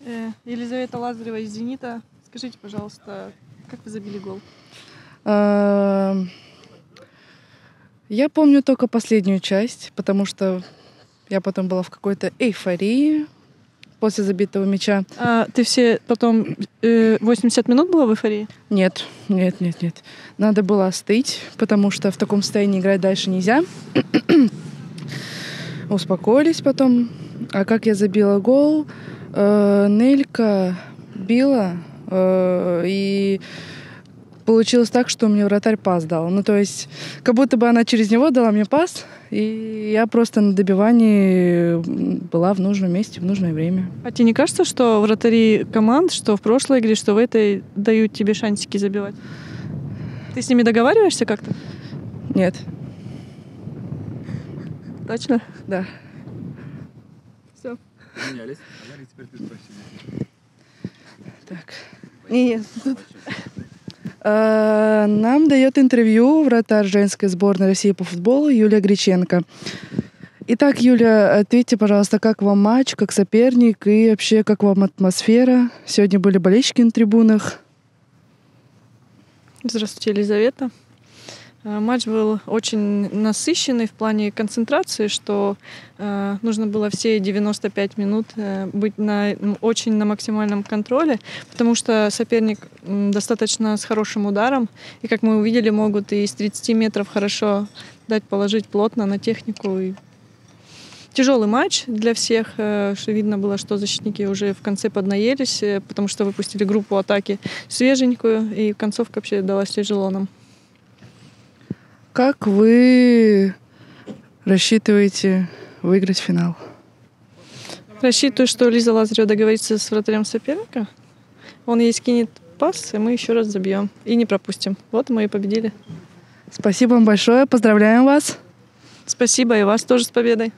Э, Елизавета Лазарева из «Зенита». Скажите, пожалуйста, как вы забили гол? А, Я помню только последнюю часть, потому что я потом была в какой-то эйфории после забитого мяча. А ты все потом э, 80 минут была в эйфории? Нет, нет, нет, нет. Надо было остыть, потому что в таком состоянии играть дальше нельзя. Успокоились потом. А как я забила гол? Э, Нелька била, э, и получилось так, что мне вратарь пас дал. Ну, то есть, как будто бы она через него дала мне пас, и я просто на добивании была в нужном месте в нужное время. А тебе не кажется, что вратари команд, что в прошлой игре, что в этой дают тебе шансики забивать? Ты с ними договариваешься как-то? Нет, Точно? да. Все. Менялись. А Варя теперь ты спроси. Так. Нет. тут- Э, Нам дает интервью вратарь женской сборной России по футболу Юлия Греченко. Итак, Юля, ответьте, пожалуйста, как вам матч, как соперник и вообще как вам атмосфера? Сегодня были болельщики на трибунах. Здравствуйте, Елизавета. Э, Матч был очень насыщенный в плане концентрации, что э, нужно было все 95 минут э, быть на, очень на максимальном контроле, потому что соперник м, достаточно с хорошим ударом, и, как мы увидели, могут и с 30 метров хорошо дать положить плотно на технику. И Тяжелый матч для всех, э, видно было, что защитники уже в конце поднаелись, э, потому что выпустили группу атаки свеженькую, и концовка вообще далась тяжело нам. Как вы рассчитываете выиграть финал? Рассчитываю, что Лиза Лазарева договорится с вратарем соперника. Он ей скинет пас, и мы еще раз забьем. И не пропустим. Вот мы и победили. Спасибо вам большое, поздравляем вас. Спасибо и вас тоже с победой.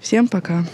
Всем пока.